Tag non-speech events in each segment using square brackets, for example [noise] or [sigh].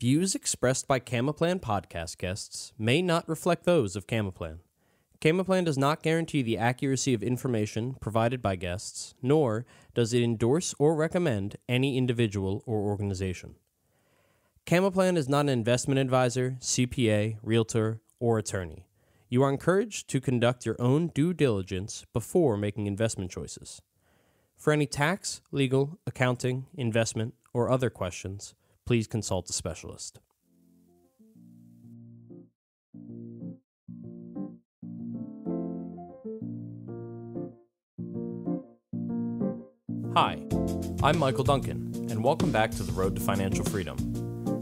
Views expressed by Camaplan podcast guests may not reflect those of Camaplan. Camaplan does not guarantee the accuracy of information provided by guests, nor does it endorse or recommend any individual or organization. Camaplan is not an investment advisor, CPA, realtor, or attorney. You are encouraged to conduct your own due diligence before making investment choices. For any tax, legal, accounting, investment, or other questions, please consult a specialist. Hi, I'm Michael Duncan, and welcome back to the Road to Financial Freedom.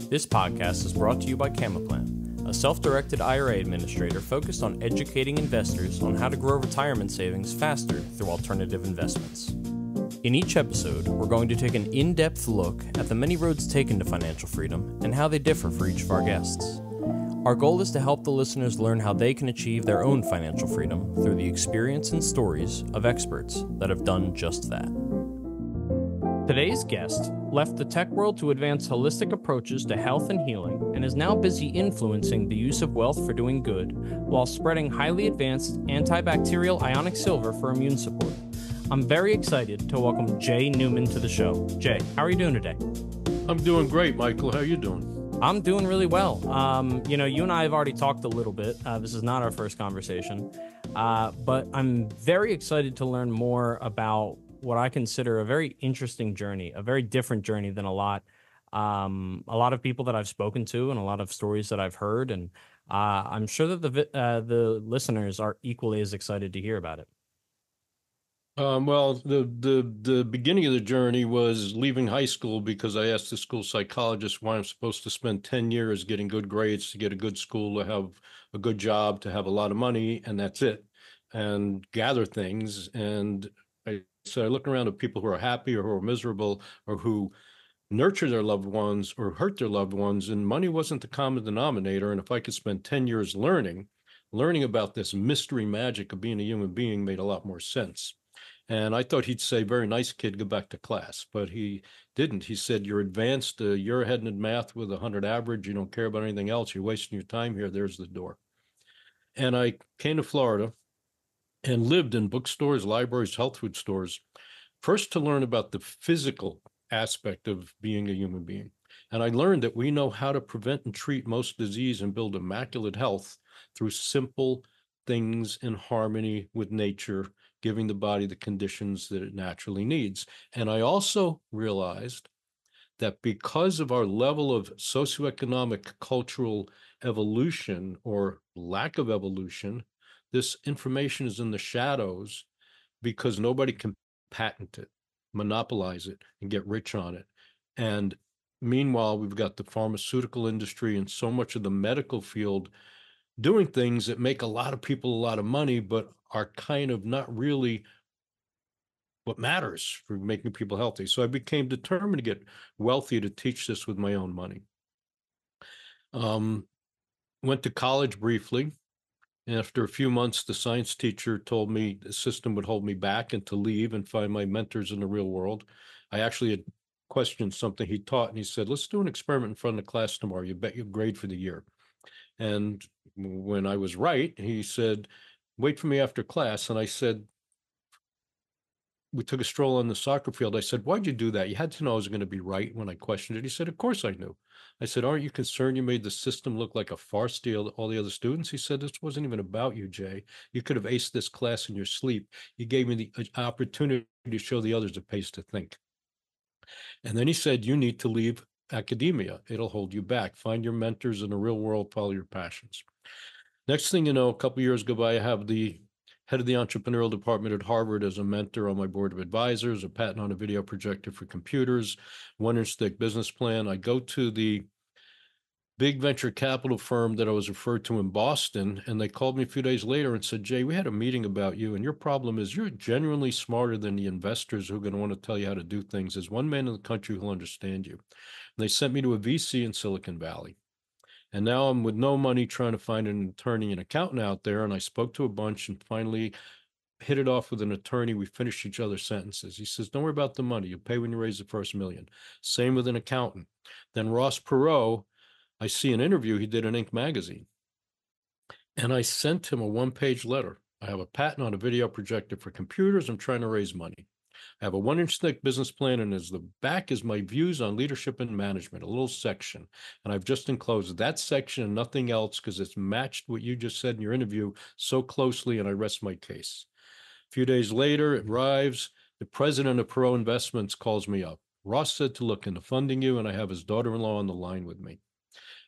This podcast is brought to you by Camaplan, a self directed IRA administrator focused on educating investors on how to grow retirement savings faster through alternative investments. In each episode, we're going to take an in depth look at the many roads taken to financial freedom and how they differ for each of our guests. Our goal is to help the listeners learn how they can achieve their own financial freedom through the experience and stories of experts that have done just that. Today's guest left the tech world to advance holistic approaches to health and healing and is now busy influencing the use of wealth for doing good while spreading highly advanced antibacterial ionic silver for immune support. I'm very excited to welcome Jay Newman to the show. Jay, how are you doing today? I'm doing great, Michael. How are you doing? I'm doing really well. Um, you know, you and I have already talked a little bit. Uh, this is not our first conversation, uh, but I'm very excited to learn more about what I consider a very interesting journey, a very different journey than a lot, um, a lot of people that I've spoken to, and a lot of stories that I've heard, and uh, I'm sure that the uh, the listeners are equally as excited to hear about it. Um, well, the the the beginning of the journey was leaving high school because I asked the school psychologist why I'm supposed to spend ten years getting good grades to get a good school, to have a good job, to have a lot of money, and that's it, and gather things. And I so I look around at people who are happy or who are miserable or who nurture their loved ones or hurt their loved ones, and money wasn't the common denominator. And if I could spend 10 years learning, learning about this mystery magic of being a human being made a lot more sense. And I thought he'd say, very nice kid, go back to class. But he didn't. He said, you're advanced, uh, you're ahead in math with a 100 average. You don't care about anything else. You're wasting your time here. There's the door. And I came to Florida and lived in bookstores, libraries, health food stores, first to learn about the physical aspect of being a human being. And I learned that we know how to prevent and treat most disease and build immaculate health through simple things in harmony with nature, giving the body the conditions that it naturally needs. And I also realized that because of our level of socioeconomic cultural evolution or lack of evolution, this information is in the shadows because nobody can patent it, monopolize it, and get rich on it. And meanwhile, we've got the pharmaceutical industry and so much of the medical field doing things that make a lot of people a lot of money, but are kind of not really what matters for making people healthy. So I became determined to get wealthy to teach this with my own money. Um, went to college briefly, And after a few months, the science teacher told me the system would hold me back and to leave and find my mentors in the real world. I actually had questioned something he taught and he said, let's do an experiment in front of the class tomorrow. You bet your grade for the year. And when I was right, he said, wait for me after class. And I said, we took a stroll on the soccer field. I said, why'd you do that? You had to know I was going to be right when I questioned it. He said, of course I knew. I said, aren't you concerned you made the system look like a farce to all the other students? He said, this wasn't even about you, Jay. You could have aced this class in your sleep. You gave me the uh, opportunity to show the others a pace to think. And then he said, you need to leave academia. It'll hold you back. Find your mentors in the real world, follow your passions. Next thing you know, a couple years go by, I have the head of the entrepreneurial department at Harvard as a mentor on my board of advisors, a patent on a video projector for computers, one inch thick business plan. I go to the big venture capital firm that I was referred to in Boston, and they called me a few days later and said, Jay, we had a meeting about you, and your problem is you're genuinely smarter than the investors who are going to want to tell you how to do things. There's one man in the country who'll understand you. And they sent me to a VC in Silicon Valley. And now I'm with no money trying to find an attorney and accountant out there. And I spoke to a bunch and finally hit it off with an attorney. We finished each other's sentences. He says, Don't worry about the money. You pay when you raise the first million. Same with an accountant. Then Ross Perot I see an interview he did in Inc. magazine. And I sent him a one page letter. I have a patent on a video projector for computers. I'm trying to raise money. I have a one inch thick business plan, and as the back is my views on leadership and management, a little section. And I've just enclosed that section and nothing else because it's matched what you just said in your interview so closely, and I rest my case. A few days later, it arrives. The president of Perot Investments calls me up. Ross said to look into funding you, and I have his daughter in law on the line with me.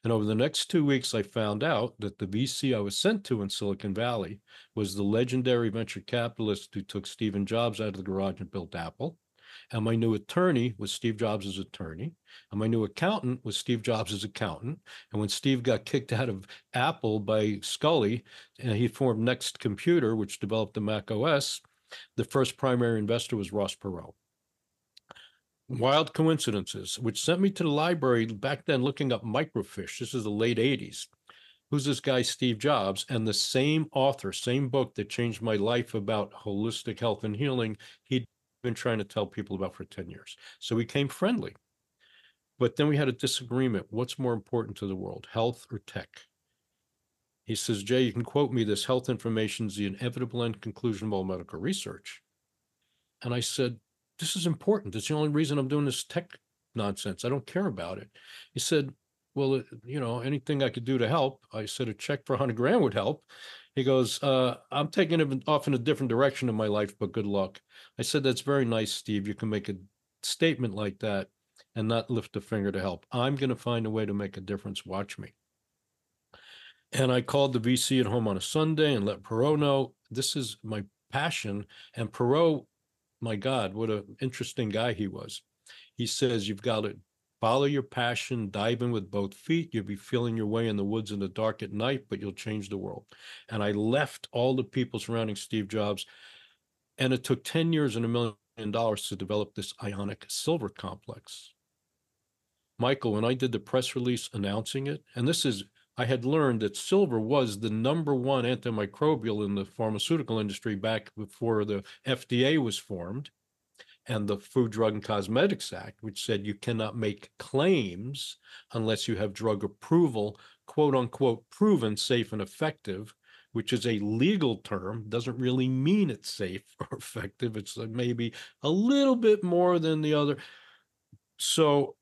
And over the next two weeks, I found out that the VC I was sent to in Silicon Valley was the legendary venture capitalist who took Stephen Jobs out of the garage and built Apple. And my new attorney was Steve Jobs' attorney. And my new accountant was Steve Jobs' accountant. And when Steve got kicked out of Apple by Sculley, and he formed Next Computer, which developed the Mac OS, the first primary investor was Ross Perot wild coincidences, which sent me to the library back then looking up microfiche. This is the late 80s. Who's this guy, Steve Jobs? And the same author, same book that changed my life about holistic health and healing, he'd been trying to tell people about for 10 years. So we became friendly. But then we had a disagreement. What's more important to the world, health or tech? He says, Jay, you can quote me this health information is the inevitable end conclusion of all medical research. And I said, this is important. It's the only reason I'm doing this tech nonsense. I don't care about it. He said, well, you know, anything I could do to help. I said a check for 100 grand would help. He goes, uh, I'm taking it off in a different direction in my life, but good luck. I said, that's very nice, Steve. You can make a statement like that and not lift a finger to help. I'm going to find a way to make a difference. Watch me. And I called the VC at home on a Sunday and let Perot know this is my passion. And Perot my God, what an interesting guy he was. He says, You've got to follow your passion, dive in with both feet. You'll be feeling your way in the woods in the dark at night, but you'll change the world. And I left all the people surrounding Steve Jobs. And it took 10 years and a million dollars to develop this ionic silver complex. Michael, when I did the press release announcing it, and this is I had learned that silver was the number one antimicrobial in the pharmaceutical industry back before the FDA was formed and the Food, Drug, and Cosmetics Act, which said you cannot make claims unless you have drug approval, quote unquote, proven safe and effective, which is a legal term, doesn't really mean it's safe [laughs] or effective. It's uh, maybe a little bit more than the other. So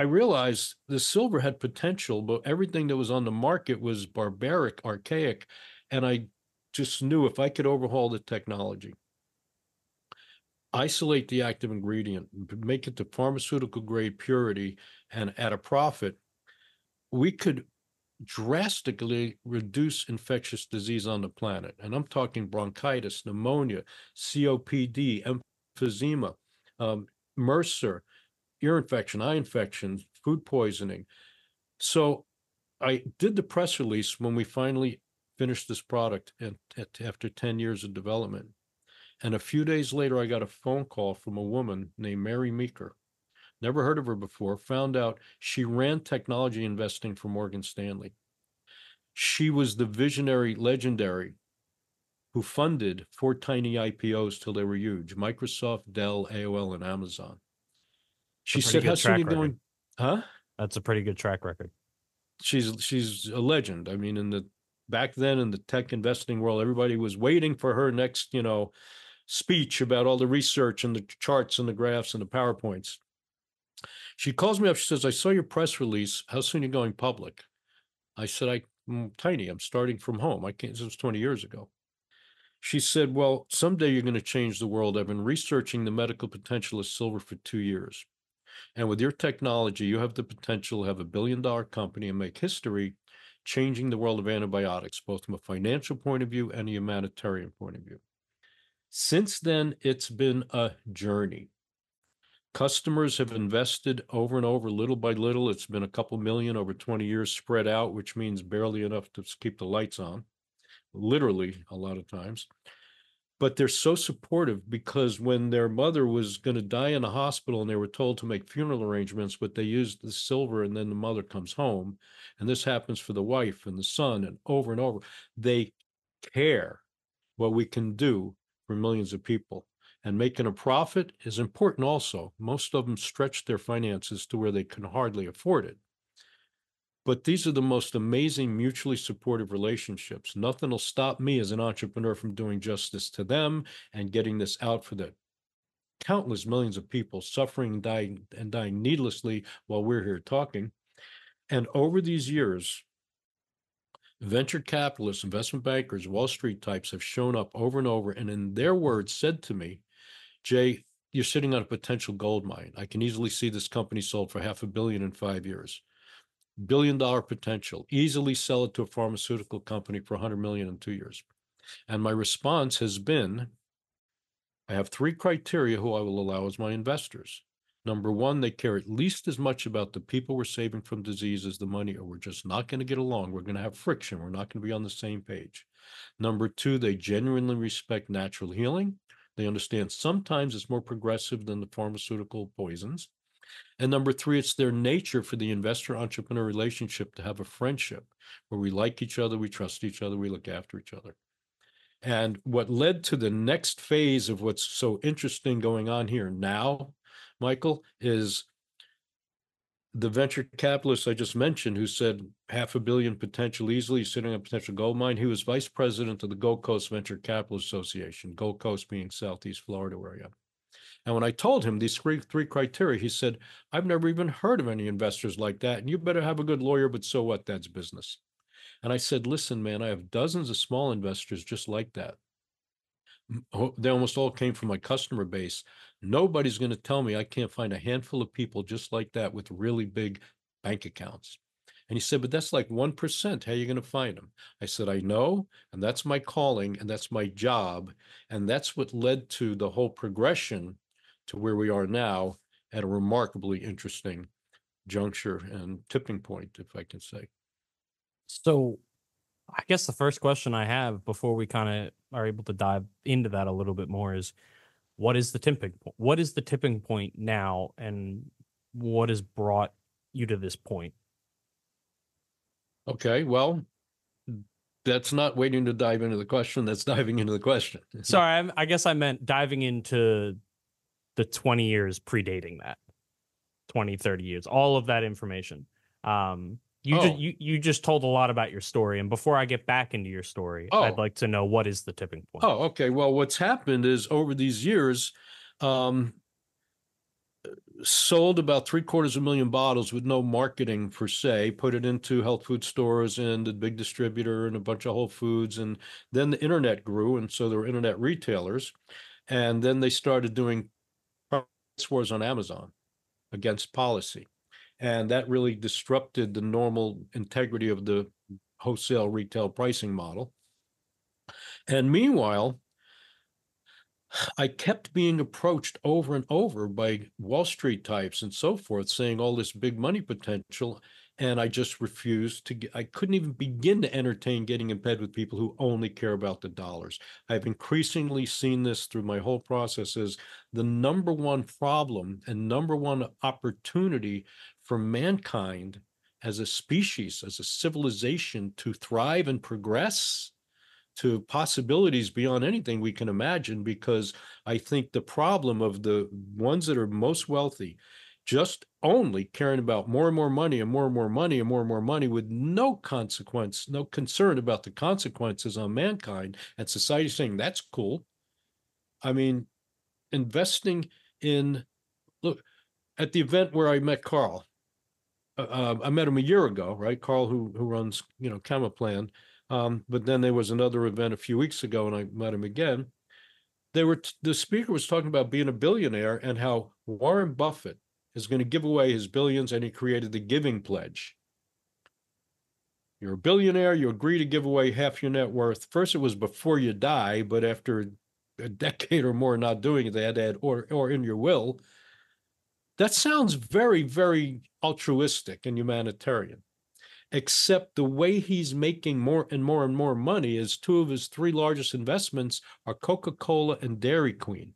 I realized the silver had potential, but everything that was on the market was barbaric, archaic. And I just knew if I could overhaul the technology, isolate the active ingredient, make it to pharmaceutical grade purity, and at a profit, we could drastically reduce infectious disease on the planet. And I'm talking bronchitis, pneumonia, COPD, emphysema, um, MRSA, ear infection, eye infection, food poisoning. So I did the press release when we finally finished this product and after 10 years of development. And a few days later, I got a phone call from a woman named Mary Meeker. Never heard of her before, found out she ran technology investing for Morgan Stanley. She was the visionary, legendary who funded four tiny IPOs till they were huge Microsoft, Dell, AOL, and Amazon. She said, "How soon are you going?" Huh? That's a pretty good track record. She's she's a legend. I mean, in the back then in the tech investing world, everybody was waiting for her next, you know, speech about all the research and the charts and the graphs and the powerpoints. She calls me up. She says, "I saw your press release. How soon are you going public?" I said, "I am tiny. I'm starting from home. I can't. This was 20 years ago." She said, Well, someday you're going to change the world. I've been researching the medical potential of silver for two years. And with your technology, you have the potential to have a billion dollar company and make history changing the world of antibiotics, both from a financial point of view and a humanitarian point of view. Since then, it's been a journey. Customers have invested over and over, little by little. It's been a couple million over 20 years spread out, which means barely enough to keep the lights on, literally, a lot of times but they're so supportive because when their mother was going to die in a hospital and they were told to make funeral arrangements but they used the silver and then the mother comes home and this happens for the wife and the son and over and over they care what we can do for millions of people. And making a profit is important also. Most of them stretch their finances to where they can hardly afford it But these are the most amazing mutually supportive relationships. Nothing will stop me as an entrepreneur from doing justice to them and getting this out for the countless millions of people suffering and dying and dying needlessly while we're here talking. And over these years, venture capitalists, investment bankers, Wall Street types have shown up over and over and in their words said to me, Jay, you're sitting on a potential gold mine. I can easily see this company sold for half a billion in five years. Billion dollar potential. Easily sell it to a pharmaceutical company for 100 million in two years. And my response has been I have three criteria who I will allow as my investors. Number one, they care at least as much about the people we're saving from disease as the money, or we're just not going to get along. We're going to have friction. We're not going to be on the same page. Number two, they genuinely respect natural healing. They understand sometimes it's more progressive than the pharmaceutical poisons. And number three, it's their nature for the investor entrepreneur relationship to have a friendship where we like each other, we trust each other, we look after each other. And what led to the next phase of what's so interesting going on here now, Michael, is the venture capitalist I just mentioned, who said half a billion potential easily sitting on a potential gold mine. He was vice president of the Gold Coast Venture Capital Association, Gold Coast being Southeast Florida area. And when I told him these three, three criteria, he said, I've never even heard of any investors like that. And you better have a good lawyer, but so what? That's business. And I said, listen, man, I have dozens of small investors just like that. They almost all came from my customer base. Nobody's going to tell me I can't find a handful of people just like that with really big bank accounts. And he said, but that's like 1%. How are you going to find them? I said, I know. And that's my calling and that's my job. And that's what led to the whole progression to where we are now at a remarkably interesting juncture and tipping point, if I can say. So I guess the first question I have before we kind of are able to dive into that a little bit more is what is the tipping point? What is the tipping point now and what has brought you to this point? Okay, well, that's not waiting to dive into the question. That's diving into the question. Sorry, I, I guess I meant diving into the 20 years predating that 20, 30 years, all of that information. Um, you oh. just you, you just told a lot about your story. And before I get back into your story, oh. I'd like to know what is the tipping point. Oh, okay. Well, what's happened is over these years, um, sold about three quarters of a million bottles with no marketing per se, put it into health food stores and a big distributor and a bunch of Whole Foods. And then the internet grew. And so there were internet retailers. And then they started doing wars on Amazon against policy. And that really disrupted the normal integrity of the wholesale retail pricing model. And meanwhile, I kept being approached over and over by Wall Street types and so forth, saying all this big money potential. And I just refused to I couldn't even begin to entertain getting in bed with people who only care about the dollars. I've increasingly seen this through my whole process as the number one problem and number one opportunity for mankind as a species, as a civilization to thrive and progress to possibilities beyond anything we can imagine because I think the problem of the ones that are most wealthy just only caring about more and more money and more and more money and more and more money with no consequence, no concern about the consequences on mankind and society saying that's cool. I mean, investing in look at the event where I met Carl. Uh, uh I met him a year ago, right? Carl, who who runs you know Camaplan, um, but then there was another event a few weeks ago, and I met him again. They were the speaker was talking about being a billionaire and how Warren Buffett is going to give away his billions, and he created the Giving Pledge. You're a billionaire, you agree to give away half your net worth. First, it was before you die, but after a decade or more not doing it, they or or in your will. That sounds very, very altruistic and humanitarian except the way he's making more and more and more money is two of his three largest investments are Coca-Cola and Dairy Queen.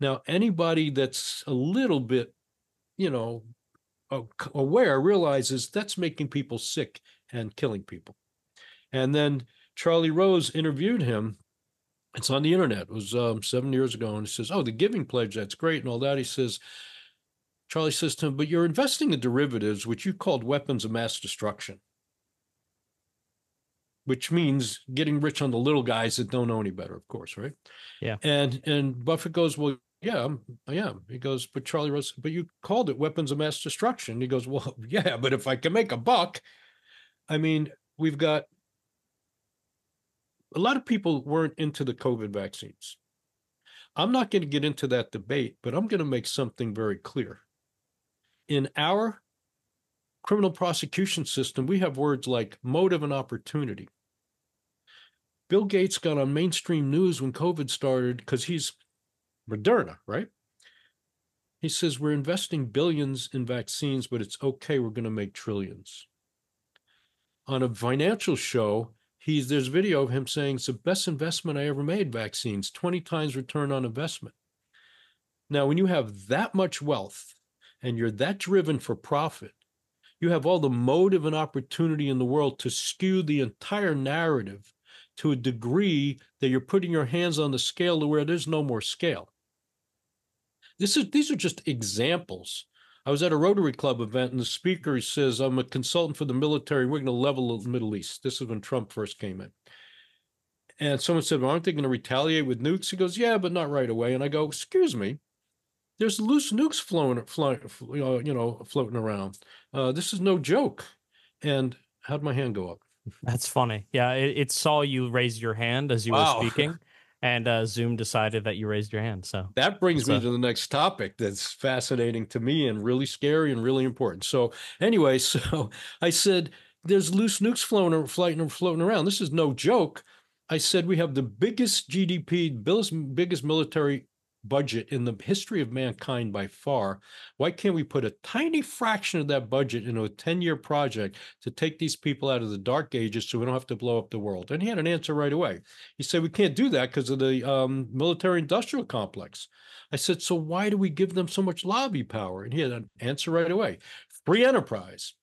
Now, anybody that's a little bit, you know, aware realizes that's making people sick and killing people. And then Charlie Rose interviewed him. It's on the internet. It was um, seven years ago. And he says, Oh, the Giving Pledge, that's great and all that. He says, Charlie says to him, But you're investing in derivatives, which you called weapons of mass destruction, which means getting rich on the little guys that don't know any better, of course, right? Yeah. And and Buffett goes, Well, yeah, um, oh, I am. He goes, But Charlie Rose, but you called it weapons of mass destruction. He goes, Well, [laughs] yeah, but if I can make a buck, I mean, we've got a lot of people weren't into the COVID vaccines. I'm not going to get into that debate, but I'm going to make something very clear. In our criminal prosecution system, we have words like motive and opportunity. Bill Gates got on mainstream news when COVID started because he's Moderna, right? He says, We're investing billions in vaccines, but it's okay. We're going to make trillions. On a financial show, he's there's video of him saying it's the best investment I ever made, vaccines, 20 times return on investment. Now, when you have that much wealth and you're that driven for profit, you have all the motive and opportunity in the world to skew the entire narrative to a degree that you're putting your hands on the scale to where there's no more scale. This is these are just examples I was at a Rotary Club event, and the speaker says, I'm a consultant for the military. We're going to level the Middle East. This is when Trump first came in. And someone said, well, aren't they going to retaliate with nukes? He goes, yeah, but not right away. And I go, excuse me, there's loose nukes flowing, you know, floating around. Uh, this is no joke. And how'd my hand go up? That's funny. Yeah, it, it saw you raise your hand as you wow. were speaking. [laughs] and uh, Zoom decided that you raised your hand. So that brings me to the next topic that's fascinating to me and really scary and really important. So anyway, [laughs] so I said, "There's loose nukes floating, floating, floating around. This is no joke." I said we have the biggest GDP, biggest military budget in the history of mankind by far. Why can't we put a tiny fraction of that budget into a 10 year project to take these people out of the dark ages so we don't have to blow up the world? And he had an answer right away. He said, We can't do that because of the um, military industrial complex. I said, So why do we give them so much lobby power? And he had an answer right away free enterprise.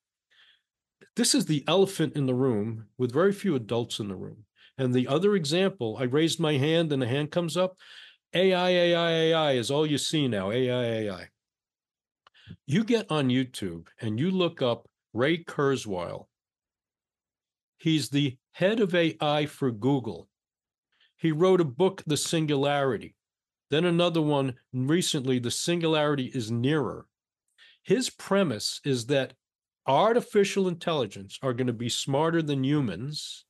This is the elephant in the room with very few adults in the room. And the other example, I raised my hand and the hand comes up. AI, AI, AI is all you see now. AI, AI. You get on YouTube and you look up Ray Kurzweil. He's the head of AI for Google. He wrote a book, The Singularity. Then another one recently, The Singularity is Nearer. His premise is that artificial intelligence are going to be smarter than humans.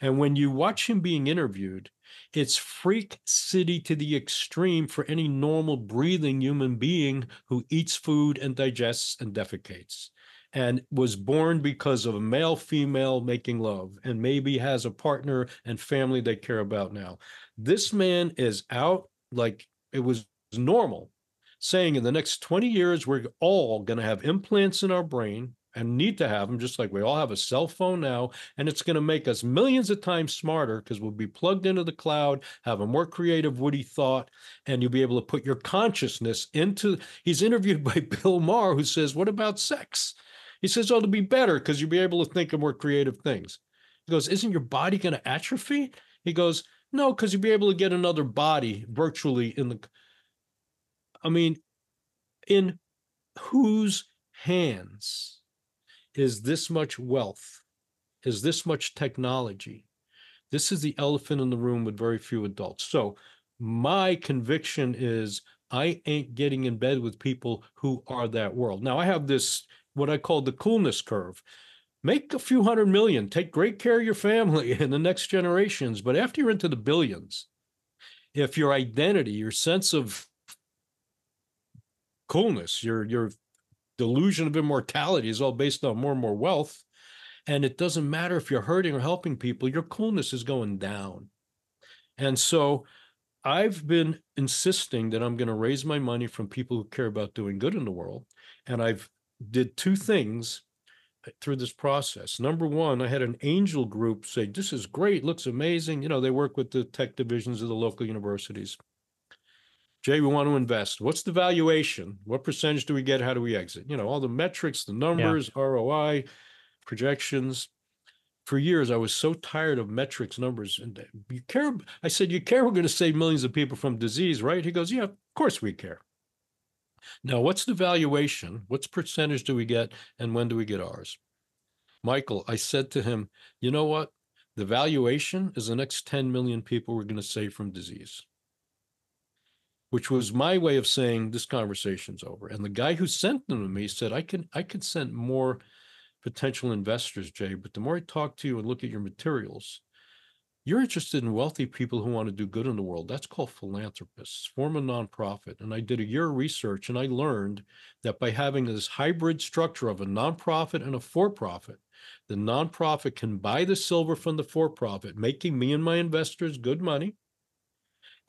And when you watch him being interviewed, it's freak city to the extreme for any normal breathing human being who eats food and digests and defecates and was born because of a male female making love and maybe has a partner and family they care about now. This man is out like it was normal, saying in the next 20 years, we're all going to have implants in our brain and need to have them, just like we all have a cell phone now. And it's going to make us millions of times smarter because we'll be plugged into the cloud, have a more creative, woody thought, and you'll be able to put your consciousness into. [laughs] He's interviewed by [laughs] Bill Maher, who says, What about sex? He says, Oh, it'll be better because you'll be able to think of more creative things. He goes, Isn't your body going to atrophy? He goes, No, because you'll be able to get another body virtually in the. I mean, in whose hands? Is this much wealth, is this much technology. This is the elephant in the room with very few adults. So, my conviction is I ain't getting in bed with people who are that world. Now, I have this, what I call the coolness curve. Make a few hundred million, take great care of your family [laughs] and the next generations. But after you're into the billions, if your identity, your sense of coolness, your your delusion of immortality is all based on more and more wealth. And it doesn't matter if you're hurting or helping people, your coolness is going down. And so I've been insisting that I'm going to raise my money from people who care about doing good in the world. And I've did two things uh, through this process. Number one, I had an angel group say, This is great, looks amazing. You know, they work with the tech divisions of the local universities. Jay, we want to invest. What's the valuation? What percentage do we get? How do we exit? You know, all the metrics, the numbers, yeah. ROI, projections. For years, I was so tired of metrics, numbers, and you care. I said, "You care? We're going to save millions of people from disease, right?" He goes, "Yeah, of course we care." Now, what's the valuation? What's percentage do we get and when do we get ours? Michael, I said to him, you know what? The valuation is the next 10 million people we're going to save from disease. Which was my way of saying this conversation's over. And the guy who sent them to me said, I can I could send more potential investors, Jay, but the more I talk to you and look at your materials, you're interested in wealthy people who want to do good in the world. That's called philanthropists. Form a nonprofit. And I did a year of research and I learned that by having this hybrid structure of a nonprofit and a for profit, the nonprofit can buy the silver from the for profit, making me and my investors good money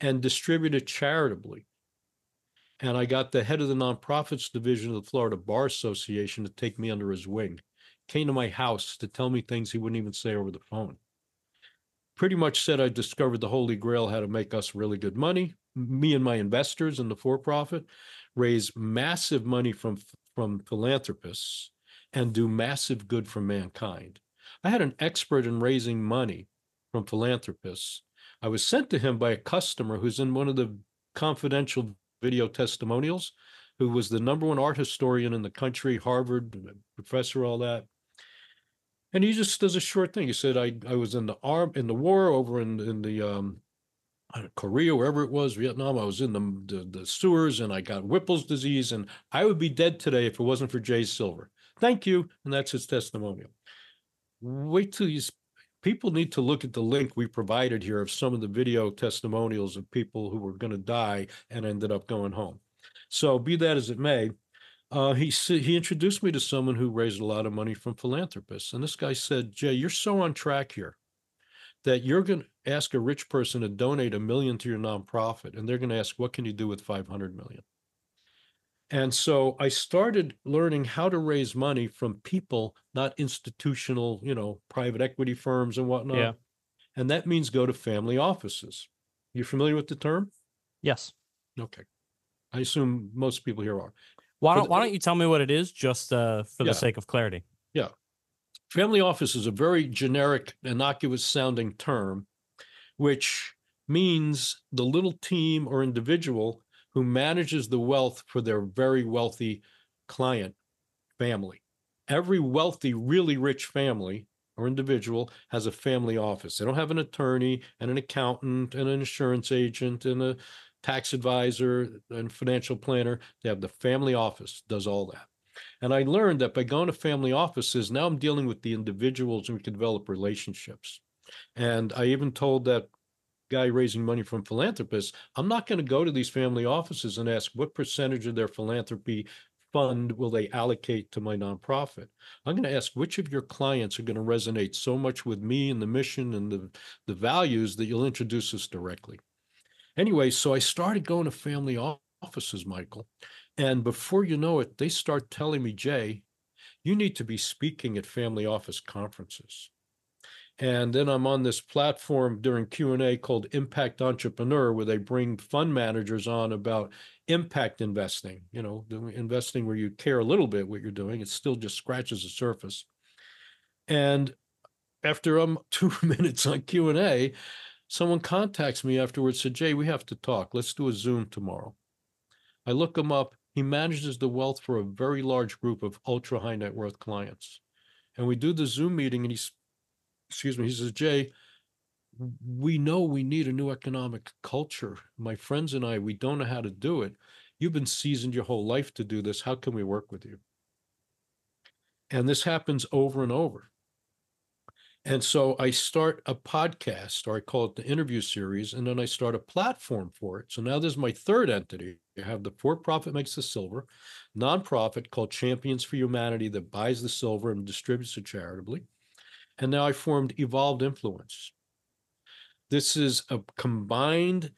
and distribute it charitably. And I got the head of the nonprofits division of the Florida Bar Association to take me under his wing. Came to my house to tell me things he wouldn't even say over the phone pretty much said I discovered the Holy Grail, how to make us really good money. Me and my investors in the for-profit raise massive money from from philanthropists and do massive good for mankind. I had an expert in raising money from philanthropists. I was sent to him by a customer who's in one of the confidential video testimonials, who was the number one art historian in the country, Harvard professor, all that. And he just does a short thing. He said, I, I was in the arm in the war over in in the um Korea, wherever it was, Vietnam. I was in the, the the sewers and I got Whipple's disease, and I would be dead today if it wasn't for Jay Silver. Thank you. And that's his testimonial. Wait till these people need to look at the link we provided here of some of the video testimonials of people who were going to die and ended up going home. So be that as it may, uh, he he introduced me to someone who raised a lot of money from philanthropists, and this guy said, "Jay, you're so on track here that you're going to ask a rich person to donate a million to your nonprofit, and they're going to ask, what can you do with 500 million?" And so I started learning how to raise money from people, not institutional, you know, private equity firms and whatnot. Yeah. And that means go to family offices. You familiar with the term? Yes. Okay. I assume most people here are. Why don't the- Why don't you tell me what it is, just uh, for Yeah. the sake of clarity? Yeah. Family office is a very generic, innocuous sounding term, which means the little team or individual who manages the wealth for their very wealthy client family. Every wealthy, really rich family or individual has a family office. They don't have an attorney and an accountant and an insurance agent and a tax advisor and financial planner. They have the family office, does all that. And I learned that by going to family offices, now I'm dealing with the individuals and we can develop relationships. And I even told that guy raising money from philanthropists, I'm not going to go to these family offices and ask what percentage of their philanthropy fund will they allocate to my nonprofit. I'm going to ask which of your clients are going to resonate so much with me and the mission and the, the values that you'll introduce us directly. Anyway, so I started going to family offices, Michael. And before you know it, they start telling me, Jay, you need to be speaking at family office conferences. And then I'm on this platform during Q&A called Impact Entrepreneur where they bring fund managers on about impact investing, you know, investing where you care a little bit what you're doing, it still just scratches the surface. And after um [laughs] 2 minutes on Q&A, someone contacts me afterwards said, "Jay, we have to talk. Let's do a Zoom tomorrow." I look him up. He manages the wealth for a very large group of ultra high net worth clients. And we do the Zoom meeting and he's, excuse me, he says, Jay, we know we need a new economic culture. My friends and I, we don't know how to do it. You've been seasoned your whole life to do this. How can we work with you? And this happens over and over. And so I start a podcast, or I call it the interview series, and then I start a platform for it. So now there's my third entity. I have the for profit makes the silver, nonprofit called Champions for Humanity that buys the silver and distributes it charitably. And now I formed Evolved Influence. This is a combined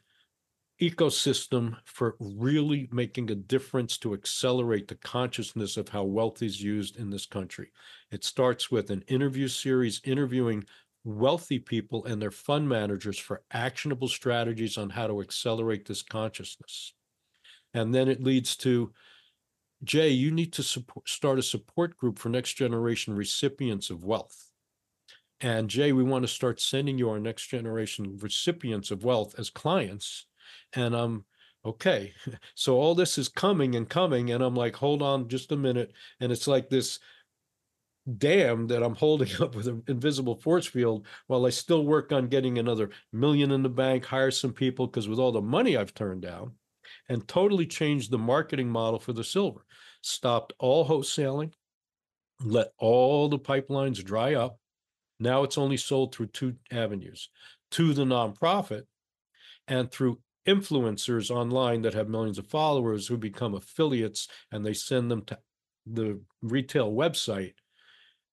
ecosystem for really making a difference to accelerate the consciousness of how wealth is used in this country. It starts with an interview series interviewing wealthy people and their fund managers for actionable strategies on how to accelerate this consciousness. And then it leads to Jay, you need to support, start a support group for next generation recipients of wealth. And Jay, we want to start sending you our next generation recipients of wealth as clients. And I'm okay, [laughs] so all this is coming and coming, and I'm like, hold on just a minute. And it's like this dam that I'm holding [laughs] up with an invisible force field while I still work on getting another million in the bank, hire some people, because with all the money I've turned down, and totally changed the marketing model for the silver. Stopped all wholesaling, let all the pipelines dry up. Now it's only sold through two avenues to the nonprofit and through influencers online that have millions of followers who become affiliates and they send them to the retail website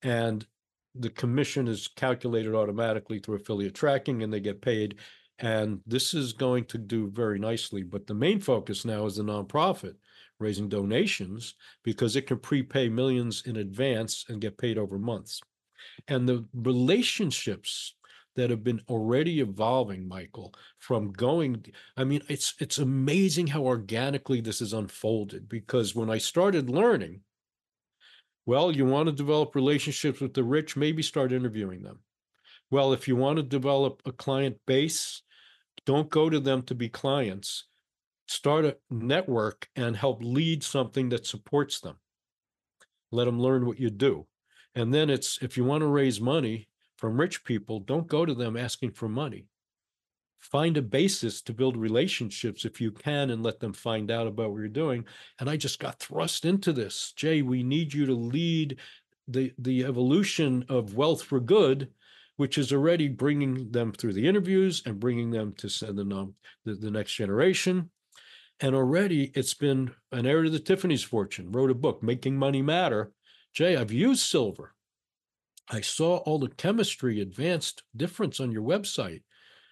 and the commission is calculated automatically through affiliate tracking and they get paid and this is going to do very nicely. But the main focus now is the nonprofit raising donations because it can prepay millions in advance and get paid over months and the relationships that have been already evolving, Michael, from going. I mean, it's it's amazing how organically this is unfolded because when I started learning, well, you want to develop relationships with the rich, maybe start interviewing them. Well, if you want to develop a client base, don't go to them to be clients. Start a network and help lead something that supports them. Let them learn what you do. And then it's if you want to raise money, from rich people, don't go to them asking for money. Find a basis to build relationships if you can and let them find out about what you're doing. And I just got thrust into this. Jay, we need you to lead the, the evolution of wealth for good, which is already bringing them through the interviews and bringing them to send them um, the, the next generation. And already it's been an heir to the Tiffany's fortune, wrote a book, Making Money Matter. Jay, I've used silver. I saw all the chemistry advanced difference on your website.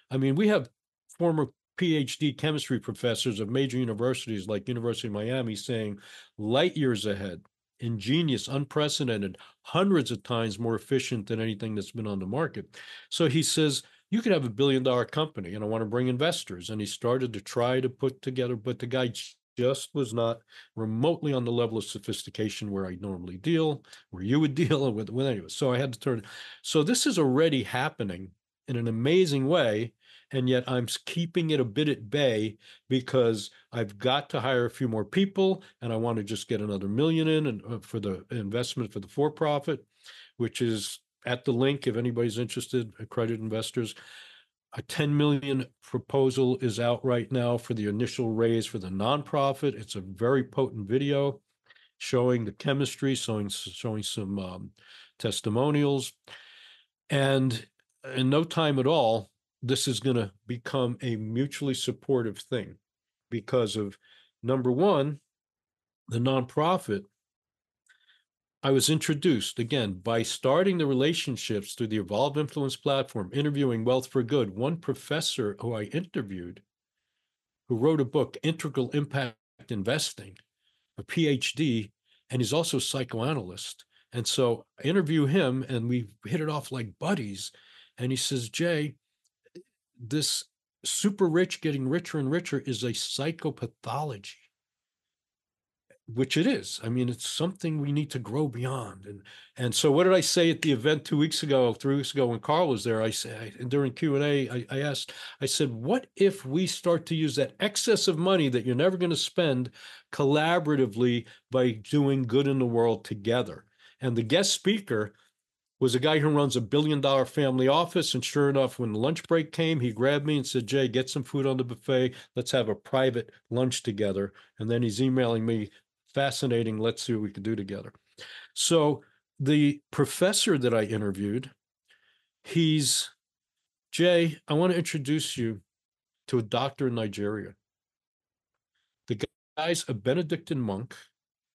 I mean, we have former PhD chemistry professors of major universities like University of Miami saying light years ahead, ingenious, unprecedented, hundreds of times more efficient than anything that's been on the market. So he says, you could have a billion dollar company and I want to bring investors. And he started to try to put together, but the guy just was not remotely on the level of sophistication where I normally deal, where you would [laughs] deal with, with anyway. So I had to turn. So this is already happening in an amazing way. And yet I'm keeping it a bit at bay because I've got to hire a few more people and I want to just get another million in and uh, for the investment for the for profit, which is at the link if anybody's interested, accredited investors. A 10 million proposal is out right now for the initial raise for the nonprofit. It's a very potent video showing the chemistry, showing showing some um, testimonials, and in no time at all, this is going to become a mutually supportive thing because of number one, the nonprofit I was introduced again by starting the relationships through the Evolve Influence platform, interviewing Wealth for Good. One professor who I interviewed, who wrote a book, Integral Impact Investing, a PhD, and he's also a psychoanalyst. And so I interview him and we hit it off like buddies. And he says, Jay, this super rich getting richer and richer is a psychopathology which it is. I mean, it's something we need to grow beyond. And and so, what did I say at the event two weeks ago, three weeks ago when Carl was there? I said and during Q and A, I, I asked, I said, what if we start to use that excess of money that you're never going to spend collaboratively by doing good in the world together? And the guest speaker was a guy who runs a billion dollar family office. And sure enough, when lunch break came, he grabbed me and said, Jay, get some food on the buffet. Let's have a private lunch together. And then he's emailing me fascinating. Let's see what we could do together. So the professor that I interviewed, he's Jay. I want to introduce you to a doctor in Nigeria. The guy's a Benedictine monk.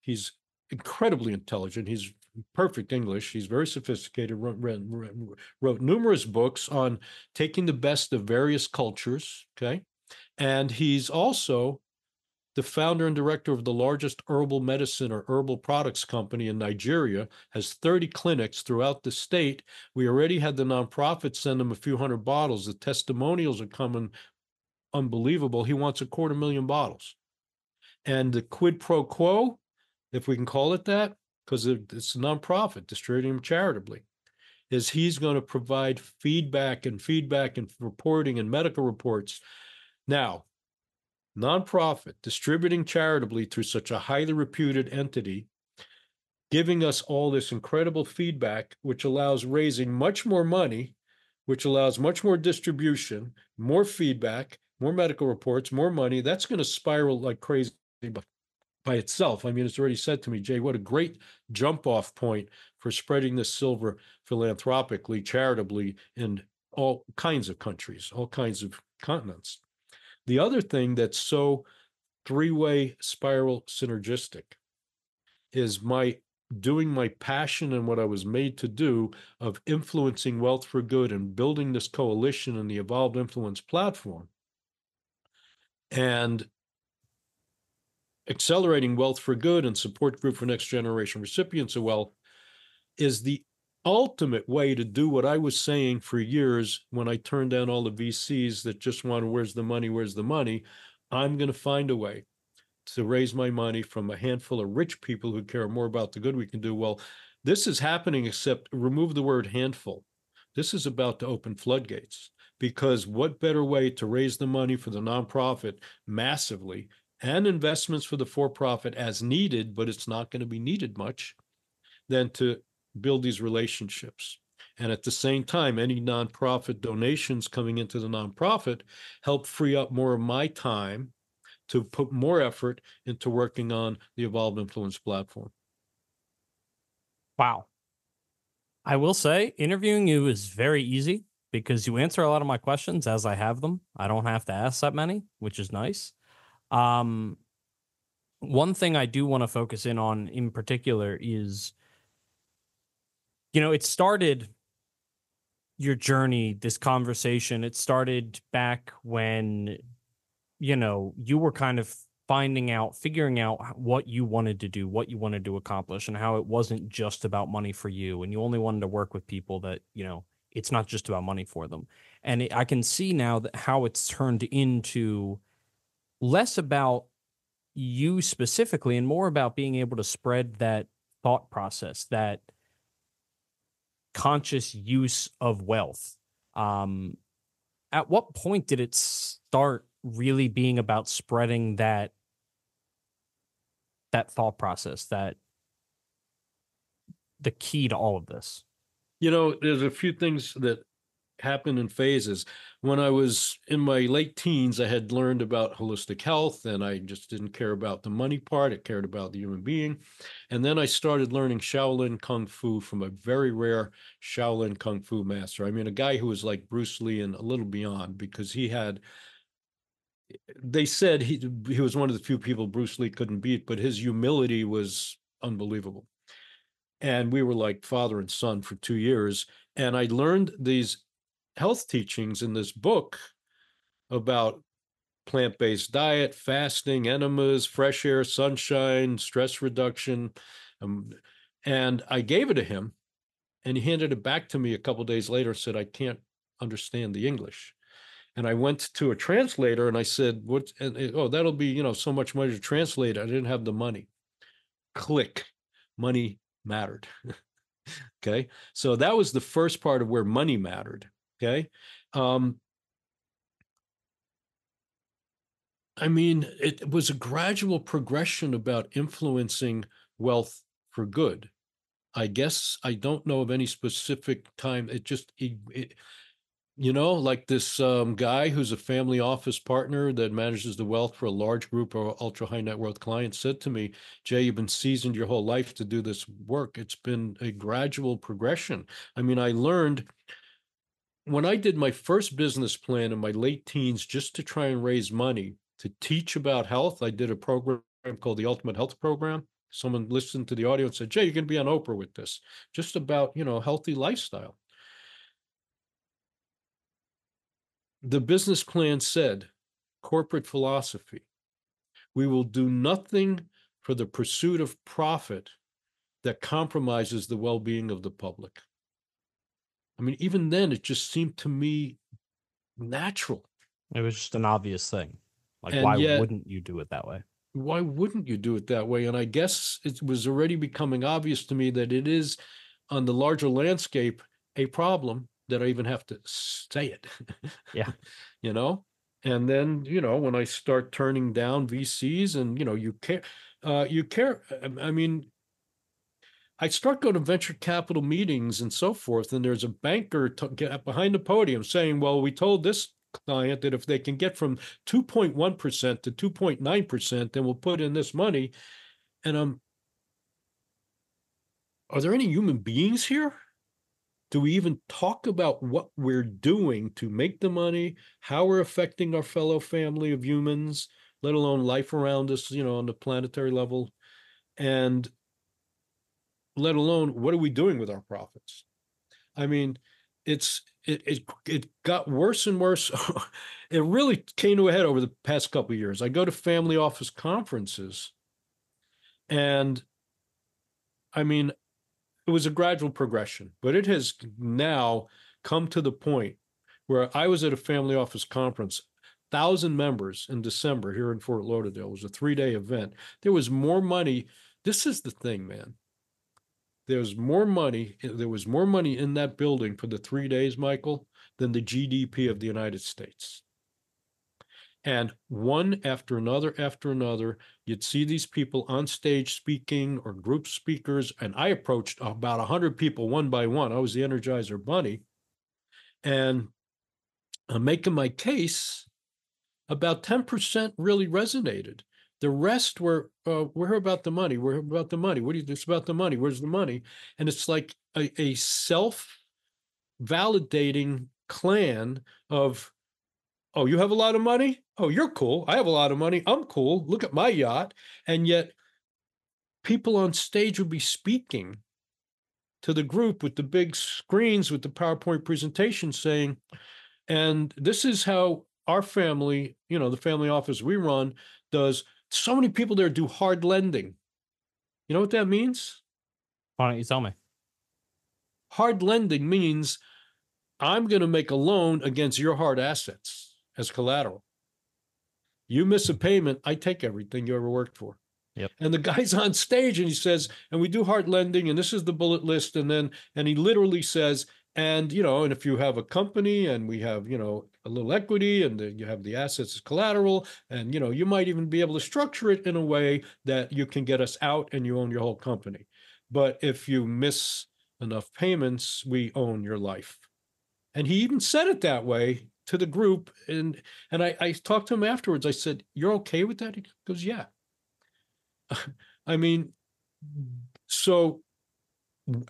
He's incredibly intelligent. He's perfect English. He's very sophisticated. Wrote, wrote, wrote, numerous books on taking the best of various cultures. Okay. And he's also the founder and director of the largest herbal medicine or herbal products company in Nigeria, has 30 clinics throughout the state. We already had the nonprofit send him a few hundred bottles. The testimonials are coming unbelievable. He wants a quarter million bottles. And the quid pro quo, if we can call it that, because it's a nonprofit distributing them charitably, is he's going to provide feedback and feedback and reporting and medical reports. Now, nonprofit distributing charitably through such a highly reputed entity, giving us all this incredible feedback, which allows raising much more money, which allows much more distribution, more feedback, more medical reports, more money. That's going to spiral like crazy by itself. I mean, it's already said to me, Jay, what a great jump off point for spreading this silver philanthropically, charitably in all kinds of countries, all kinds of continents. The other thing that's so three way spiral synergistic is my doing my passion and what I was made to do of influencing wealth for good and building this coalition and the evolved influence platform and accelerating wealth for good and support group for next generation recipients of wealth is the ultimate way to do what I was saying for years when I turned down all the VCs that just wanted, where's the money? Where's the money? I'm going to find a way to raise my money from a handful of rich people who care more about the good we can do. Well, this is happening, except remove the word handful. This is about to open floodgates because what better way to raise the money for the nonprofit massively and investments for the for profit as needed, but it's not going to be needed much, than to build these relationships. And at the same time, any nonprofit donations coming into the nonprofit help free up more of my time to put more effort into working on the Evolved Influence platform. Wow. I will say interviewing you is very easy because you answer a lot of my questions as I have them. I don't have to ask that many, which is nice. Um, one thing I do want to focus in on in particular is you know, it started your journey, this conversation, it started back when, you know, you were kind of finding out, figuring out what you wanted to do, what you wanted to accomplish, and how it wasn't just about money for you. And you only wanted to work with people that, you know, it's not just about money for them. And it, I can see now that how it's turned into less about you specifically and more about being able to spread that thought process, that conscious use of wealth. Um, at what point did it start really being about spreading that that thought process that the key to all of this you know there's a few things that happen in phases. When I was in my late teens, I had learned about holistic health and I just didn't care about the money part. I cared about the human being. And then I started learning Shaolin Kung Fu from a very rare Shaolin Kung Fu master. I mean, a guy who was like Bruce Lee and a little beyond because he had they said he he was one of the few people Bruce Lee couldn't beat, but his humility was unbelievable. And we were like father and son for two years. And I learned these health teachings in this book about plant-based diet, fasting, enemas, fresh air, sunshine, stress reduction. Um, and I gave it to him and he handed it back to me a couple days later and said, I can't understand the English. And I went to a translator and I said, what, and, oh, that'll be, you know, so much money to translate. I didn't have the money. Click, money mattered. [laughs] okay. So that was the first part of where money mattered. Okay. Um, I mean, it was a gradual progression about influencing wealth for good. I guess I don't know of any specific time. It just, it, it, you know, like this um, guy who's a family office partner that manages the wealth for a large group of ultra high net worth clients said to me, Jay, you've been seasoned your whole life to do this work. It's been a gradual progression. I mean, I learned when I did my first business plan in my late teens, just to try and raise money to teach about health, I did a program called the Ultimate Health Program. Someone listened to the audio and said, Jay, you're going to be on Oprah with this, just about, you know, healthy lifestyle. The business plan said, corporate philosophy, we will do nothing for the pursuit of profit that compromises the well being of the public. I mean, even then, it just seemed to me natural. It was just an obvious thing. Like, and why yet, wouldn't you do it that way? Why wouldn't you do it that way? And I guess it was already becoming obvious to me that it is, on the larger landscape, a problem that I even have to say it. Yeah. [laughs] you know? And then, you know, when I start turning down VCs and, you know, you care, uh, you care, I I mean, I start going to venture capital meetings and so forth, and there's a banker behind the podium saying, well, we told this client that if they can get from 2.1% to 2.9%, then we'll put in this money. And I'm, are there any human beings here? Do we even talk about what we're doing to make the money, how we're affecting our fellow family of humans, let alone life around us, you know, on the planetary level? And let alone what are we doing with our profits? I mean, it's it it it got worse and worse. [laughs] it really came to a head over the past couple years. I go to family office conferences, and I mean, it was a gradual progression, but it has now come to the point where I was at a family office conference, thousand members in December here in Fort Lauderdale. It was a three day event. There was more money. This is the thing, man there's more money, eh, there was more money in that building for the three days, Michael, than the GDP of the United States. And one after another after another, you'd see these people on stage speaking or group speakers. And I approached about 100 people one by one. I was the Energizer Bunny. And I'm making my case. About 10% really resonated. The rest were, uh, we're about the money. We're about the money. What do you, it's about the money. Where's the money? And it's like a, a self validating clan of, oh, you have a lot of money? Oh, you're cool. I have a lot of money. I'm cool. Look at my yacht. And yet people on stage would be speaking to the group with the big screens with the PowerPoint presentation saying, and this is how our family, you know, the family office we run does so many people there do hard lending. You know what that means? Why don't you tell me? Hard lending means I'm going to make a loan against your hard assets as collateral. You miss a payment, I take everything you ever worked for. Yep. And the guy's [laughs] on stage and he says, and we do hard lending, and this is the bullet list. And then, and he literally says, and, you know, and if you have a company and we have, you know, a little equity and you have the assets as collateral, and, you know, you might even be able to structure it in a way that you can get us out and you own your whole company. But if you miss enough payments, we own your life. And he even said it that way to the group. And and I, I talked to him afterwards. I said, You're okay with that? He goes, Yeah. [laughs] I mean, so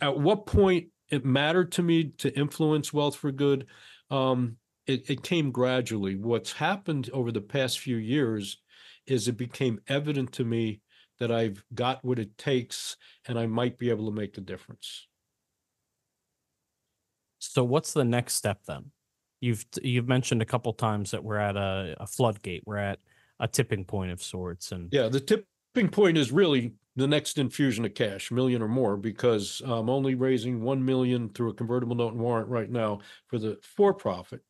at what point it mattered to me to influence wealth for good. Um, it, it came gradually. What's happened over the past few years is it became evident to me that I've got what it takes and I might be able to make a difference. So what's the next step then? You've you've mentioned a couple times that we're at a, a floodgate, we're at a tipping point of sorts, and yeah, the tipping point is really the next infusion of cash, million or more, because I'm only raising 1 million through a convertible note and warrant right now for the for-profit.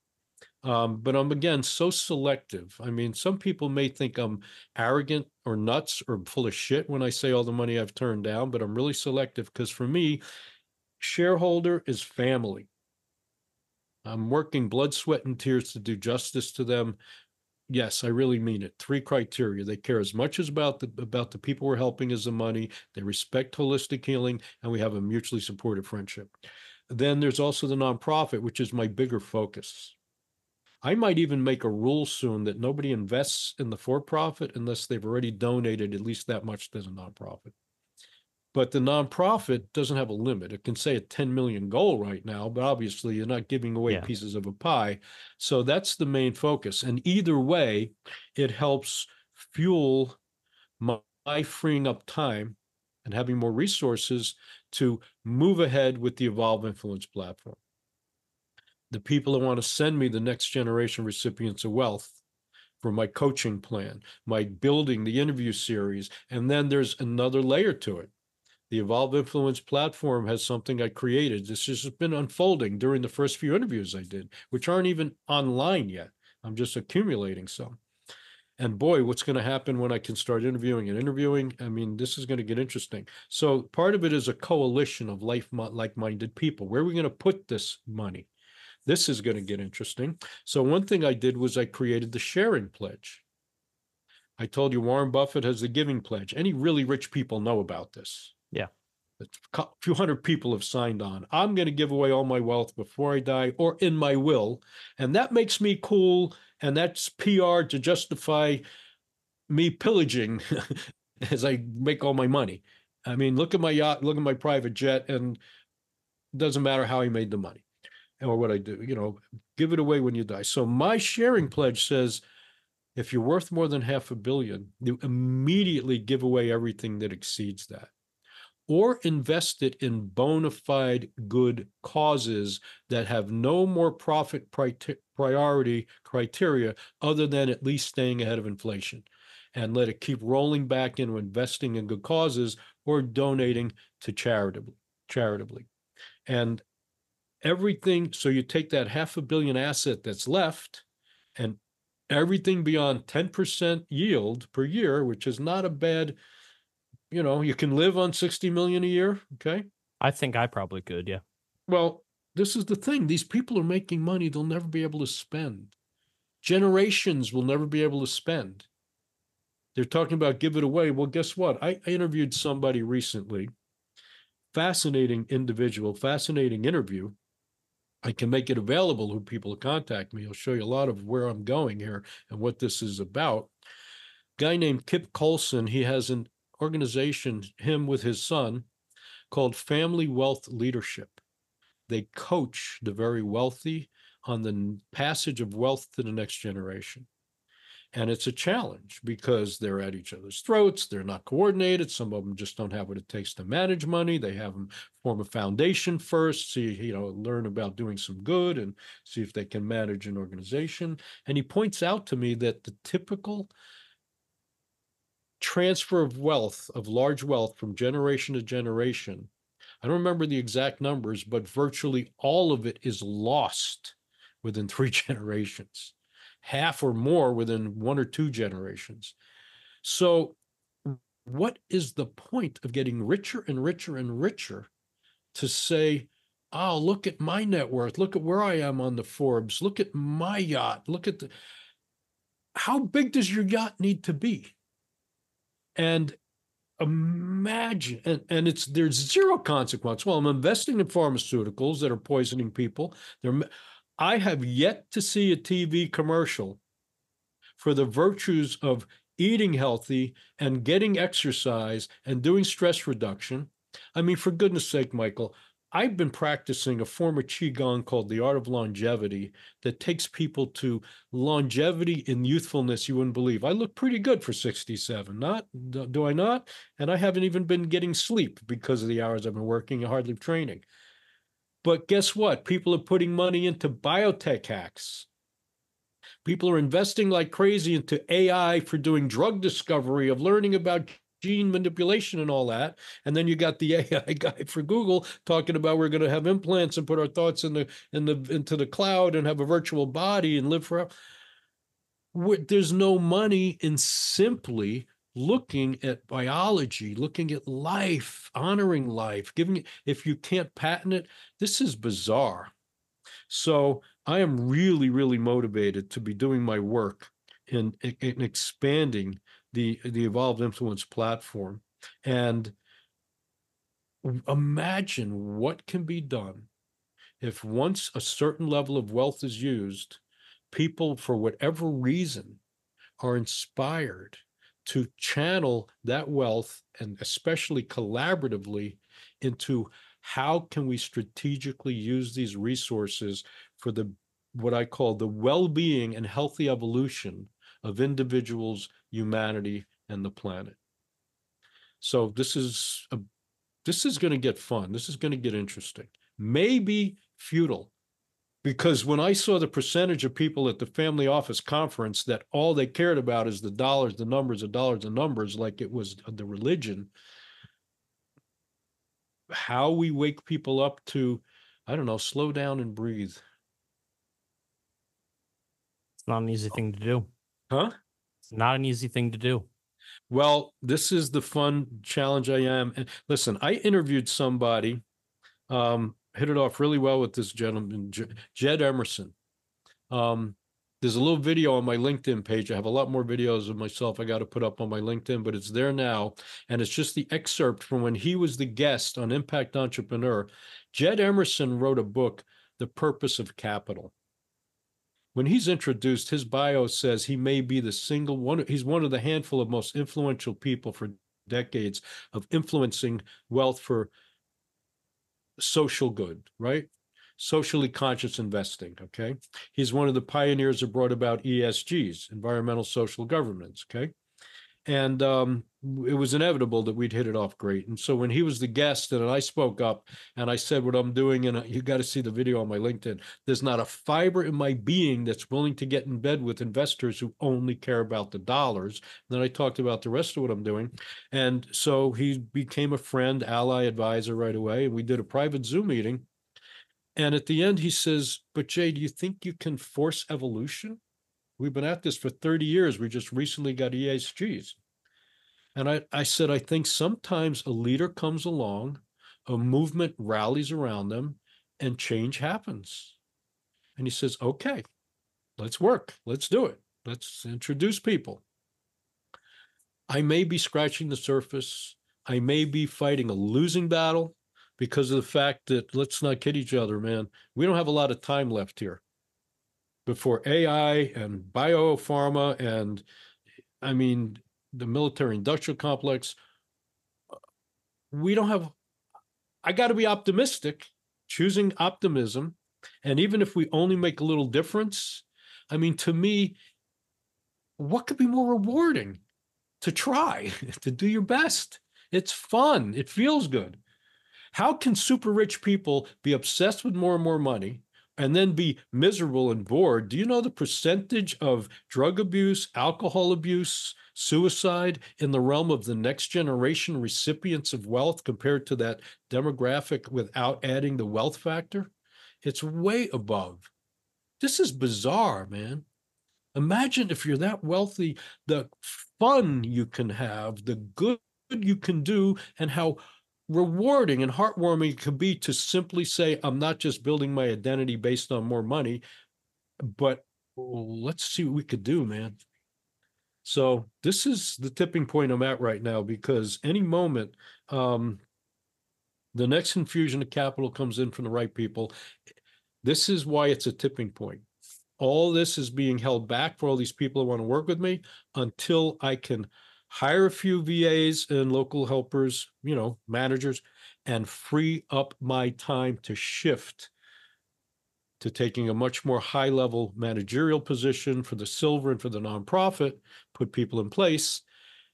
Um, but I'm again so selective. I mean, some people may think I'm arrogant or nuts or full of shit when I say all the money I've turned down, but I'm really selective because for me, shareholder is family. I'm working blood, sweat, and tears to do justice to them yes, I really mean it. Three criteria. They care as much as about the about the people we're helping as the money. They respect holistic healing, and we have a mutually supportive friendship. Then there's also the nonprofit, which is my bigger focus. I might even make a rule soon that nobody invests in the for-profit unless they've already donated at least that much to the nonprofit. But the nonprofit doesn't have a limit. It can say a 10 million goal right now, but obviously you're not giving away Yeah. pieces of a pie. So that's the main focus. And either way, it helps fuel my, my freeing up time and having more resources to move ahead with the Evolve Influence platform. The people that want to send me the next generation recipients of wealth for my coaching plan, my building the interview series, and then there's another layer to it the Evolve Influence platform has something I created. This has been unfolding during the first few interviews I did, which aren't even online yet. I'm just accumulating some. And boy, what's going to happen when I can start interviewing and interviewing? I mean, this is going to get interesting. So part of it is a coalition of life like-minded people. Where are we going to put this money? This is going to get interesting. So one thing I did was I created the sharing pledge. I told you Warren Buffett has the giving pledge. Any really rich people know about this. Yeah. A few hundred people have signed on. I'm going to give away all my wealth before I die or in my will. And that makes me cool. And that's PR to justify me pillaging [laughs] as I make all my money. I mean, look at my yacht, look at my private jet, and it doesn't matter how he made the money or what I do, you know, give it away when you die. So my sharing pledge says if you're worth more than half a billion, you immediately give away everything that exceeds that. Or invest it in bona fide good causes that have no more profit pri- priority criteria other than at least staying ahead of inflation and let it keep rolling back into investing in good causes or donating to charitably charitably and everything so you take that half a billion asset that's left and everything beyond 10% yield per year which is not a bad you know you can live on 60 million a year okay? I think I probably could. Yeah. well this is the thing these people are making money they'll never be able to spend. Generations will never be able to spend. They're talking about give it away. Well guess what? I, I interviewed somebody recently. Fascinating individual fascinating interview i can make it available who people contact me. I'll show you a lot of where i'm going here and what this is about. Guy named kip colson he has an organization him with his son called family wealth leadership. They coach the very wealthy on the passage of wealth to the next generation and it's a challenge because they're at each other's throats. They're not coordinated. Some of them just don't have what it takes to manage money. They have them form a foundation first, see, you know, learn about doing some good and see if they can manage an organization. And he points out to me that the typical transfer of wealth, of large wealth from generation to generation, I don't remember the exact numbers, but virtually all of it is lost within three [laughs] generations half or more within one or two generations. So, what is the point of getting richer and richer and richer to say, oh, look at my net worth, look at where I am on the Forbes, look at my yacht, look at the. How big does your yacht need to be? And imagine, and, and it's there's zero consequence. Well, I'm investing in pharmaceuticals that are poisoning people. They're I have yet to see a TV commercial for the virtues of eating healthy and getting exercise and doing stress reduction. I mean, for goodness sake, Michael, I've been practicing a form of Qigong called the Art of Longevity that takes people to longevity in youthfulness you wouldn't believe. I look pretty good for 67, not do I not? And I haven't even been getting sleep because of the hours I've been working and hardly training. But guess what? People are putting money into biotech hacks. People are investing like crazy into AI for doing drug discovery, of learning about gene manipulation and all that. And then you got the [laughs] AI guy for Google talking about we're going to have implants and put our thoughts in the in the into the cloud and have a virtual body and live forever. There's no money in simply looking at biology, looking at life, honoring life, giving it, if you can't patent it, this is bizarre. So I am really, really motivated to be doing my work in, in expanding the the evolved influence platform. And imagine what can be done if once a certain level of wealth is used, people for whatever reason are inspired to channel that wealth and especially collaboratively into how can we strategically use these resources for the what I call the well-being and healthy evolution of individuals, humanity, and the planet. So this is a this is going to get fun. This is going to get interesting. Maybe futile. Because when I saw the percentage of people at the family office conference that all they cared about is the dollars, the numbers, the dollars, the numbers, like it was the religion, how we wake people up to, I don't know, slow down and breathe. It's not an easy thing to do. Huh? It's not an easy thing to do. Well, this is the fun challenge I am. And listen, I interviewed somebody Um, hit it off really well with this gentleman, Jed Emerson. Um, there's a little video on my LinkedIn page. I have a lot more videos of myself I got to put up on my LinkedIn, but it's there now. And it's just the excerpt from when he was the guest on Impact Entrepreneur. Jed Emerson wrote a book, The Purpose of Capital. When he's introduced, his bio says he may be the single one, he's one of the handful of most influential people for decades of influencing wealth for social good, right? socially conscious investing. Okay. He's one of the pioneers that brought about ESGs, environmental social governance. Okay. And um, it was inevitable that we'd hit it off great. And so when he was the guest and I spoke up and I said what I'm doing, and you got to see the video on my LinkedIn, there's not a fiber in my being that's willing to get in bed with investors who only care about the dollars. And then I talked about the rest of what I'm doing. And so he became a friend, ally, advisor right away. And we did a private Zoom meeting and at the end, he says, But Jay, do you think you can force evolution? We've been at this for 30 years. We just recently got ESGs. And I, I said, I think sometimes a leader comes along, a movement rallies around them, and change happens. And he says, Okay, let's work. Let's do it. Let's introduce people. I may be scratching the surface. I may be fighting a losing battle because of the fact that let's not kid each other, man. We don't have a lot of time left here before AI and biopharma and I mean the military industrial complex. We don't have I got to be optimistic, choosing optimism. And even if we only make a little difference, I mean, to me, what could be more rewarding to try, [laughs] to do your best? It's fun, it feels good. How can super rich people be obsessed with more and more money and then be miserable and bored? Do you know the percentage of drug abuse, alcohol abuse, suicide in the realm of the next generation recipients of wealth compared to that demographic without adding the wealth factor? It's way above. This is bizarre, man. Imagine if you're that wealthy, the fun you can have, the good you can do, and how rewarding and heartwarming it could be to simply say, I'm not just building my identity based on more money, but let's see what we could do, man. So this is the tipping point I'm at right now because any moment, um, the next infusion of capital comes in from the right people. This is why it's a tipping point. All this is being held back for all these people who want to work with me until I can hire a few VAs and local helpers, you know, managers, and free up my time to shift to taking a much more high level managerial position for the silver and for the nonprofit, put people in place.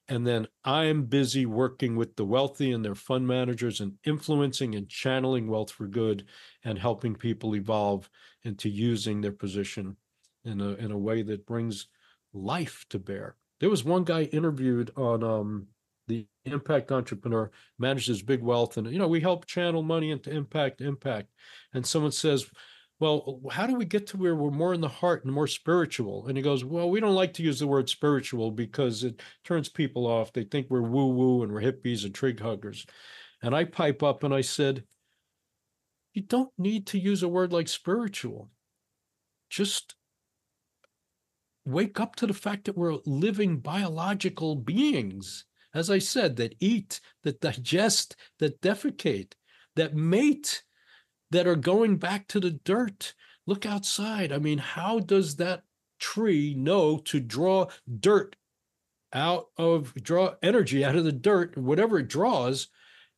And then I'm busy working with the wealthy and their fund managers and influencing and channeling wealth for good and helping people evolve into using their position in a, in a way that brings life to bear. There was one guy interviewed on um, the Impact Entrepreneur, manages big wealth, and you know we help channel money into impact, impact. And someone says, "Well, how do we get to where we're more in the heart and more spiritual?" And he goes, "Well, we don't like to use the word spiritual because it turns people off. They think we're woo woo and we're hippies and trig huggers." And I pipe up and I said, "You don't need to use a word like spiritual. Just wake up to the fact that we're living biological beings, as I said, that eat, that digest, that defecate, that mate, that are going back to the dirt. Look outside. I mean, how does that tree know to draw dirt out of, draw energy out of the dirt, whatever it draws,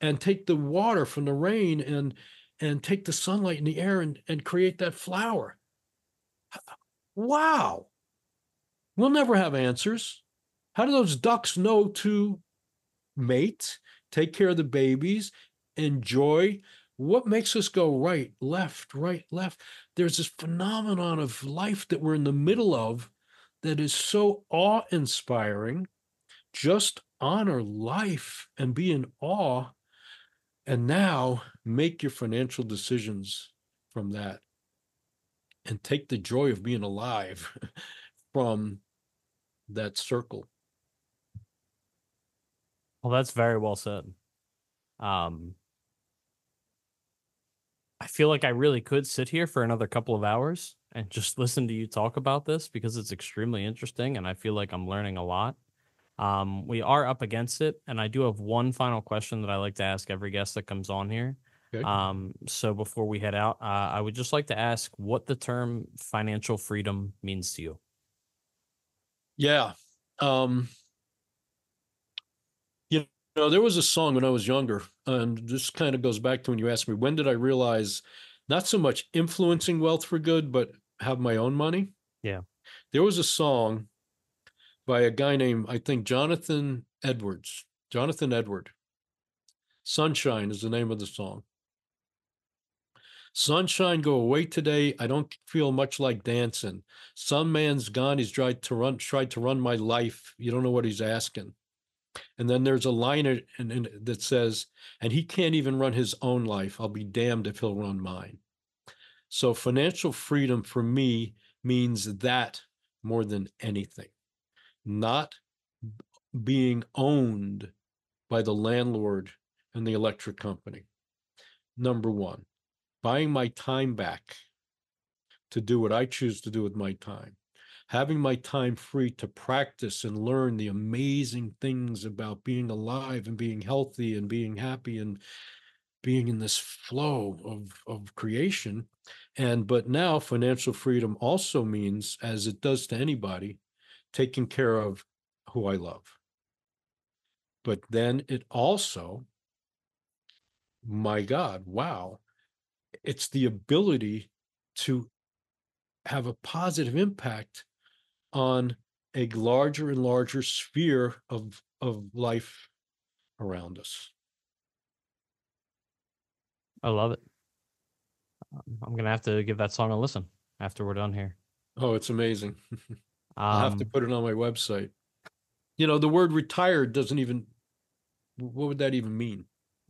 and take the water from the rain and and take the sunlight in the air and, and create that flower? Wow We'll never have answers. How do those ducks know to mate, take care of the babies, enjoy? What makes us go right, left, right, left? There's this phenomenon of life that we're in the middle of that is so awe inspiring. Just honor life and be in awe. And now make your financial decisions from that and take the joy of being alive [laughs] from that circle. Well, that's very well said. Um, I feel like I really could sit here for another couple of hours and just listen to you talk about this because it's extremely interesting and I feel like I'm learning a lot. Um, we are up against it, and I do have one final question that I like to ask every guest that comes on here. Okay. Um, so before we head out, uh, I would just like to ask what the term financial freedom means to you. Yeah. Um, you know, there was a song when I was younger, and this kind of goes back to when you asked me, when did I realize not so much influencing wealth for good, but have my own money? Yeah. There was a song by a guy named, I think, Jonathan Edwards. Jonathan Edward. Sunshine is the name of the song. Sunshine, go away today. I don't feel much like dancing. Some man's gone. He's tried to run, tried to run my life. You don't know what he's asking. And then there's a line in, in, that says, and he can't even run his own life. I'll be damned if he'll run mine. So financial freedom for me means that more than anything, not being owned by the landlord and the electric company. Number one buying my time back to do what I choose to do with my time, having my time free to practice and learn the amazing things about being alive and being healthy and being happy and being in this flow of, of creation. And but now financial freedom also means, as it does to anybody, taking care of who I love. But then it also, my God, wow, it's the ability to have a positive impact on a larger and larger sphere of of life around us. I love it. Um, I'm gonna have to give that song a listen after we're done here. Oh, it's amazing. [laughs] I'll have to Um, put it on my website. You know, the word retired doesn't even what would that even mean?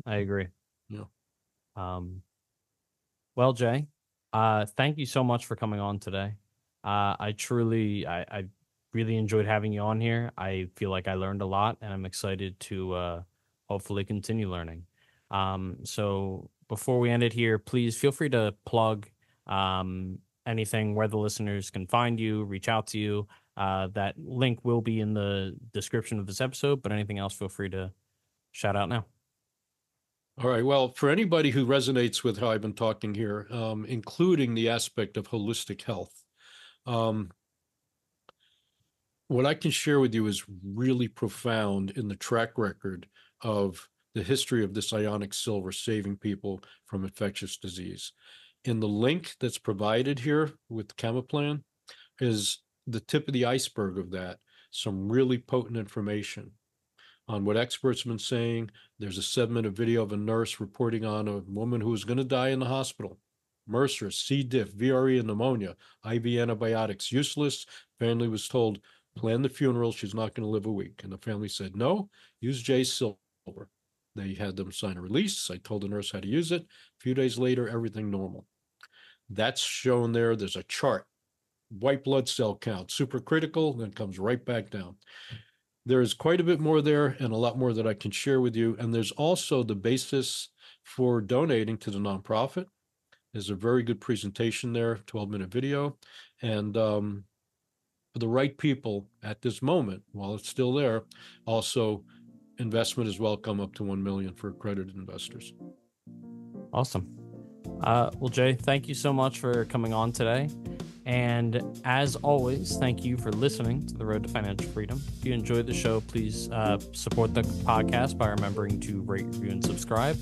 I agree. Yeah. Um, well, Jay, uh, thank you so much for coming on today. Uh, I truly, I, I really enjoyed having you on here. I feel like I learned a lot, and I'm excited to uh, hopefully continue learning. Um, so before we end it here, please feel free to plug um, anything where the listeners can find you, reach out to you. Uh, that link will be in the description of this episode, but anything else, feel free to shout out now. All right. Well, for anybody who resonates with how I've been talking here, um, including the aspect of holistic health, um, what I can share with you is really profound in the track record of the history of this ionic silver saving people from infectious disease. In the link that's provided here with Camaplan is the tip of the iceberg of that, some really potent information on what experts have been saying. There's a seven minute video of a nurse reporting on a woman who was going to die in the hospital. MRSA, C. diff, VRE, and pneumonia, IV antibiotics useless. Family was told, plan the funeral. She's not going to live a week. And the family said, no, use J Silver. They had them sign a release. I told the nurse how to use it. A few days later, everything normal. That's shown there. There's a chart. White blood cell count, super critical, then comes right back down. There's quite a bit more there and a lot more that I can share with you. And there's also the basis for donating to the nonprofit. There's a very good presentation there, 12 minute video. And um, for the right people at this moment, while it's still there, also investment is welcome up to 1 million for accredited investors. Awesome. Uh, well, Jay, thank you so much for coming on today. And as always, thank you for listening to the Road to Financial Freedom. If you enjoyed the show, please uh, support the podcast by remembering to rate, review, and subscribe.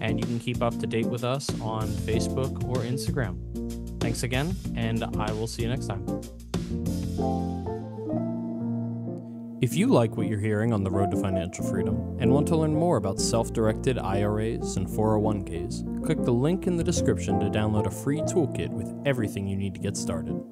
And you can keep up to date with us on Facebook or Instagram. Thanks again, and I will see you next time. If you like what you're hearing on the road to financial freedom and want to learn more about self directed IRAs and 401ks, click the link in the description to download a free toolkit with everything you need to get started.